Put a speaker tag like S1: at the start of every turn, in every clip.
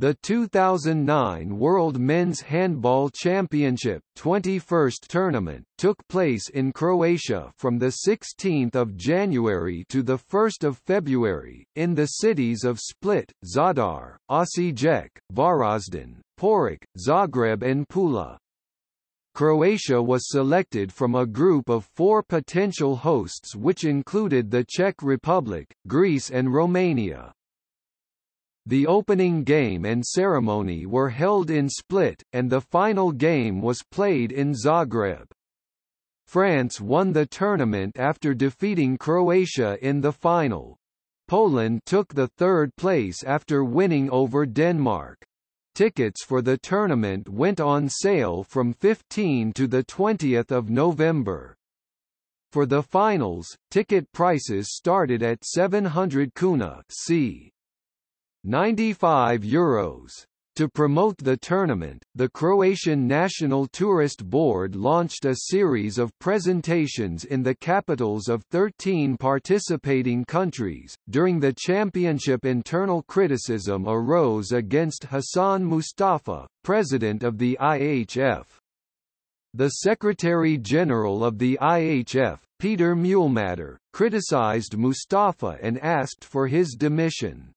S1: The 2009 World Men's Handball Championship 21st tournament took place in Croatia from the 16th of January to the 1st of February in the cities of Split, Zadar, Osijek, Varazdin, Poreč, Zagreb and Pula. Croatia was selected from a group of four potential hosts which included the Czech Republic, Greece and Romania. The opening game and ceremony were held in Split, and the final game was played in Zagreb. France won the tournament after defeating Croatia in the final. Poland took the third place after winning over Denmark. Tickets for the tournament went on sale from 15 to 20 November. For the finals, ticket prices started at 700 kuna c. 95 euros. To promote the tournament, the Croatian National Tourist Board launched a series of presentations in the capitals of 13 participating countries. During the championship, internal criticism arose against Hassan Mustafa, president of the IHF. The Secretary General of the IHF, Peter Mühlematter, criticized Mustafa and asked for his demission.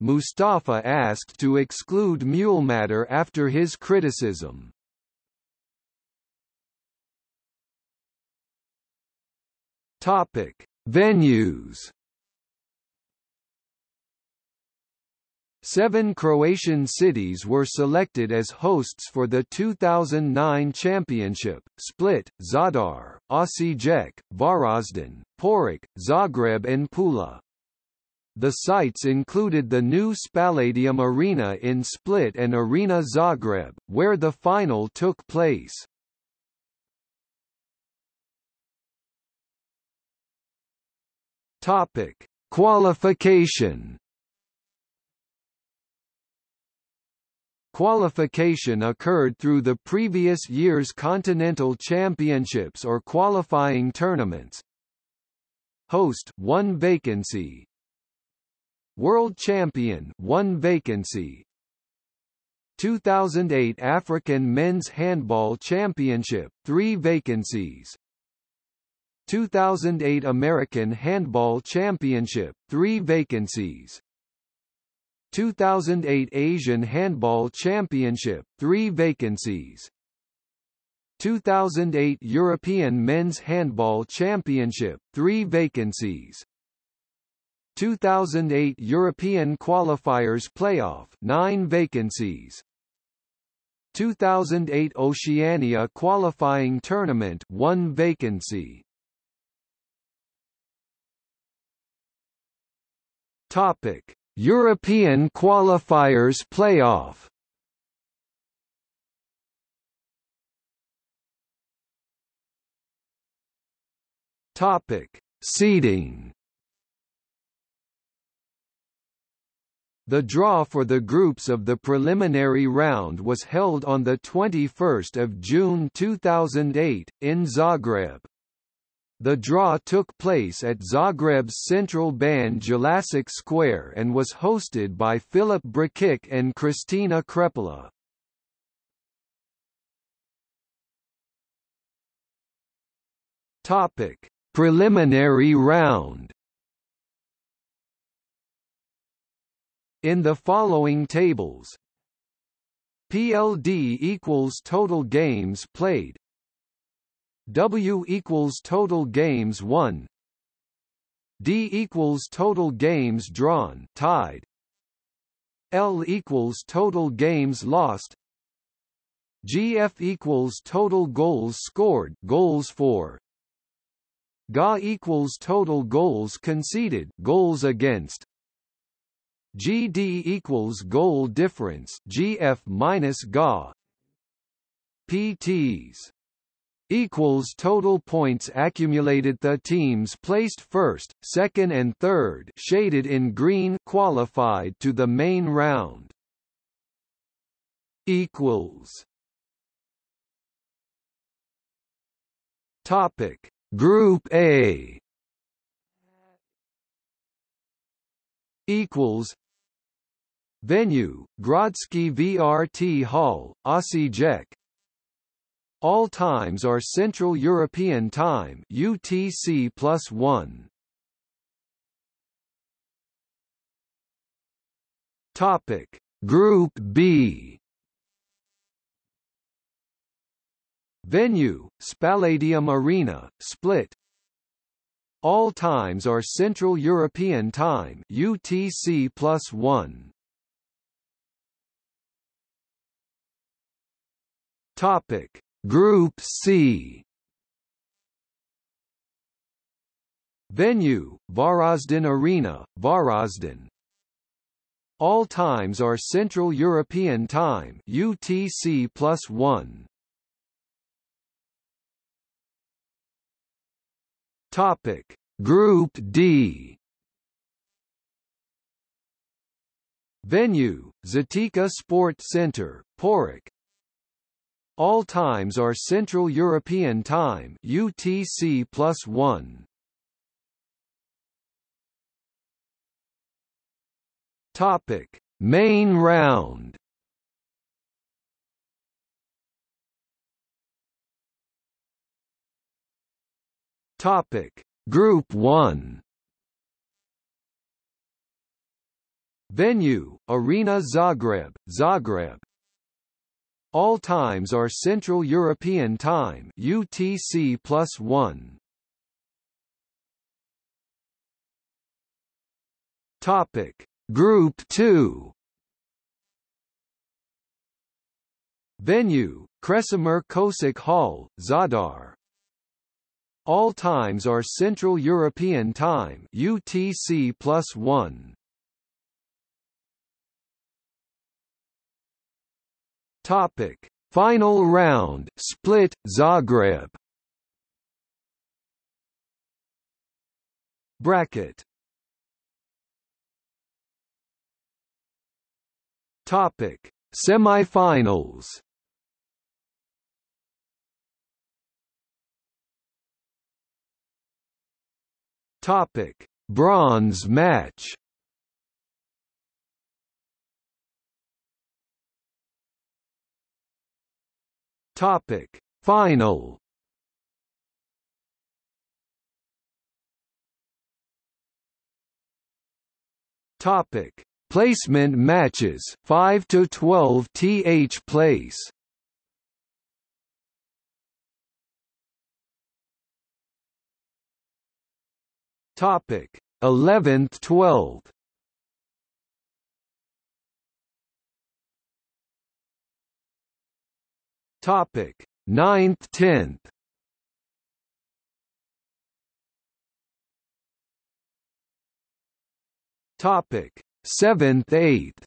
S1: Mustafa asked to exclude Mühlematter after his criticism. Topic: Venues. Seven Croatian cities were selected as hosts for the 2009 championship, Split, Zadar, Osijek, Varazdin, Poreč, Zagreb and Pula. The sites included the new Spaladium Arena in Split and Arena Zagreb, where the final took place. Topic: Qualification. Qualification occurred through the previous year's continental championships or qualifying tournaments. Host one vacancy, World Champion one vacancy. 2008 African Men's Handball Championship 3 vacancies. 2008 American Handball Championship 3 vacancies. 2008 Asian Handball Championship 3 vacancies. 2008 European Men's Handball Championship 3 vacancies 2008 European Qualifiers Playoff 9 vacancies. 2008 Oceania Qualifying Tournament 1 vacancy. Topic. European Qualifiers Playoff. Topic. Seeding The draw for the groups of the preliminary round was held on 21 June 2008, in Zagreb. The draw took place at Zagreb's Central Ban Jelačić Square and was hosted by Philip Brkić and Kristina Krepola. Topic: Preliminary round In the following tables. PLD equals total games played. W equals total games won. D equals total games drawn tied. L equals total games lost. GF equals total goals scored goals for. GA equals total goals conceded goals against GD equals goal difference GF minus GA PTs equals total points accumulated. The teams placed first, second and third shaded in green qualified to the main round. Equals. Topic. Group A. Equals Venue Gradski vrt Hall, Osijek. All times are Central European Time UTC plus 1. Topic Group B Venue, Spaladium Arena, Split All times are Central European Time UTC plus 1. Topic. Group C. Venue, Varazdin Arena, Varazdin. All times are Central European Time UTC plus 1. Topic. Group D. Venue, Zatika Sport Center, Poreč. All times are Central European Time UTC plus 1. Topic: Main round. Topic: Group 1. Venue: Arena Zagreb, Zagreb. All times are Central European Time UTC plus 1. Topic: Group 2 Venue, Krešimir Ćosić Hall, Zadar. All times are Central European Time UTC plus 1. Topic. Final round, Split, Zagreb Bracket Topic: Semifinals. Topic: Bronze match. Topic: Final. Topic: Placement matches 5 to 12 th place. Topic 11th 12th Topic. 9th 10th Topic. Seventh eighth.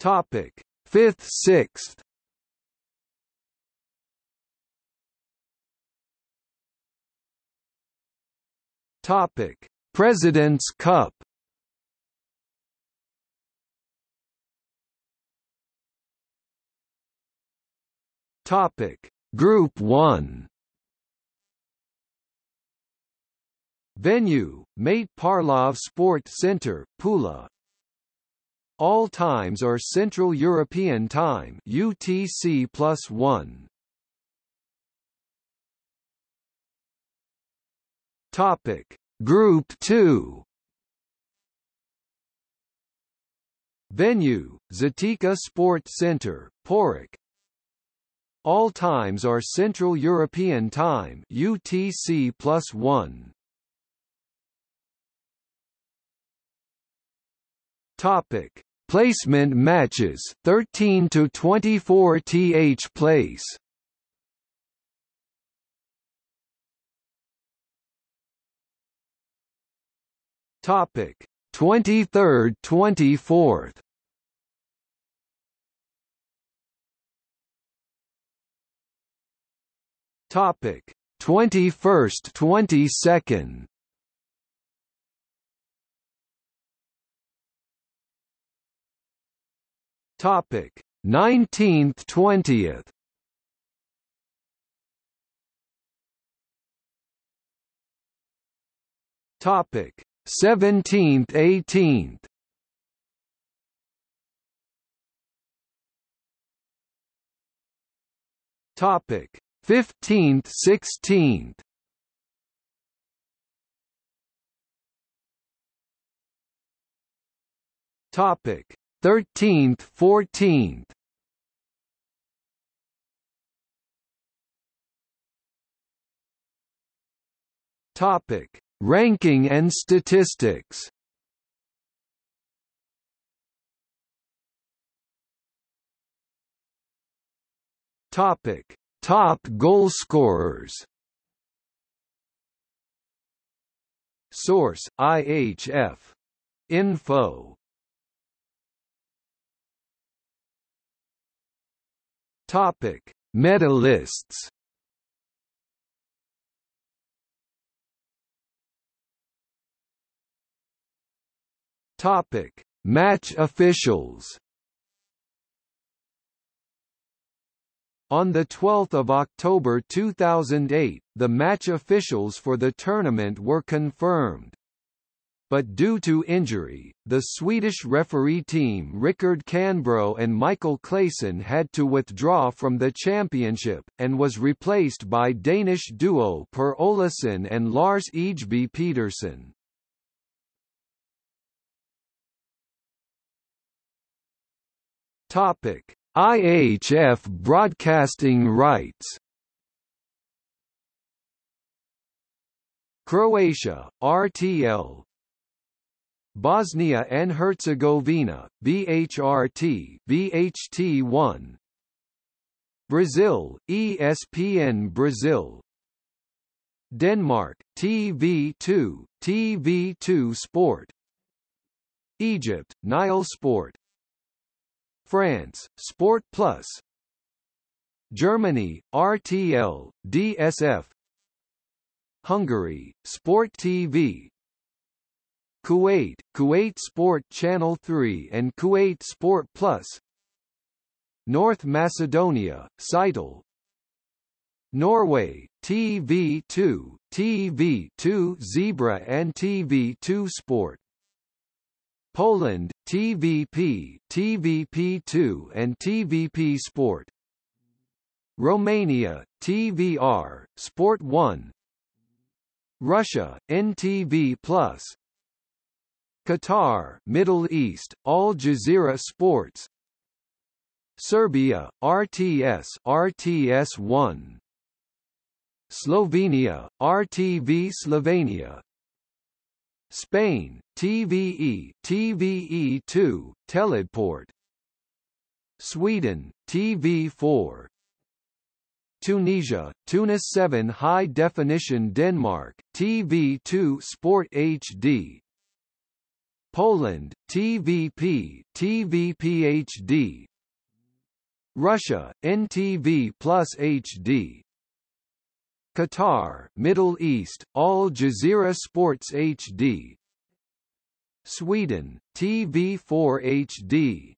S1: Topic. Fifth sixth. Topic. President's Cup Topic Group 1 Venue, Mate Parlov Sport Center, Pula. All times are Central European Time UTC plus 1. Topic Group 2 Venue, Zatika Sport Center, Poreč. All times are Central European Time UTC plus 1. Topic: Placement matches 13 to 24 th place. Topic: 23rd 24th. Topic: 21st 22nd. Topic. 19th 20th Topic. 17th 18th Topic 15th 16th Topic 13th 14th Topic Ranking and statistics. Topic: Top goal scorers. Source: IHF. Info. Topic: Medalists. Topic: Match officials. On 12 October 2008, the match officials for the tournament were confirmed. But due to injury, the Swedish referee team Rickard Canbro and Michael Claesson had to withdraw from the championship, and was replaced by Danish duo Per Olesen and Lars Ejby Petersen. Topic IHF broadcasting rights. Croatia, RTL Bosnia and Herzegovina, BHRT, BHT1 Brazil, ESPN Brazil. Denmark, TV2, TV2 Sport. Egypt, Nile Sport France, Sport Plus. Germany, RTL, DSF Hungary, Sport TV Kuwait, Kuwait Sport Channel 3 and Kuwait Sport Plus. North Macedonia, Sitel Norway, TV2, TV2 Zebra and TV2 Sport. Poland, TVP, TVP2 and TVP Sport. Romania, TVR, Sport 1 Russia, NTV Plus. Qatar, Middle East, Al Jazeera Sports. Serbia, RTS, RTS1 Slovenia, RTV Slovenia Spain, TVE, TVE2, Teleport. Sweden, TV4 Tunisia, Tunis 7 High Definition Denmark, TV2 Sport HD Poland, TVP, TVP HD Russia, NTV Plus HD Qatar, Middle East, Al Jazeera Sports HD Sweden, TV4 HD